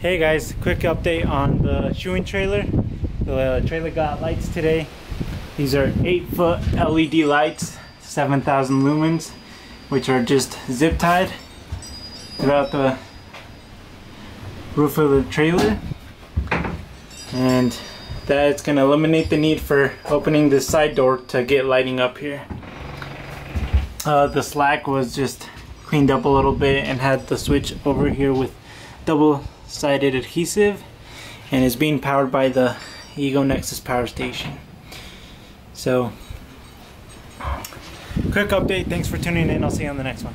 Hey guys, quick update on the shoeing trailer. The trailer got lights today. These are 8 foot LED lights, 7000 lumens, which are just zip tied throughout the roof of the trailer. And that's going to eliminate the need for opening the side door to get lighting up here. Uh, the slack was just cleaned up a little bit and had the switch over here with double sided adhesive and is being powered by the Ego Nexus power station. So, quick update. Thanks for tuning in. I'll see you on the next one.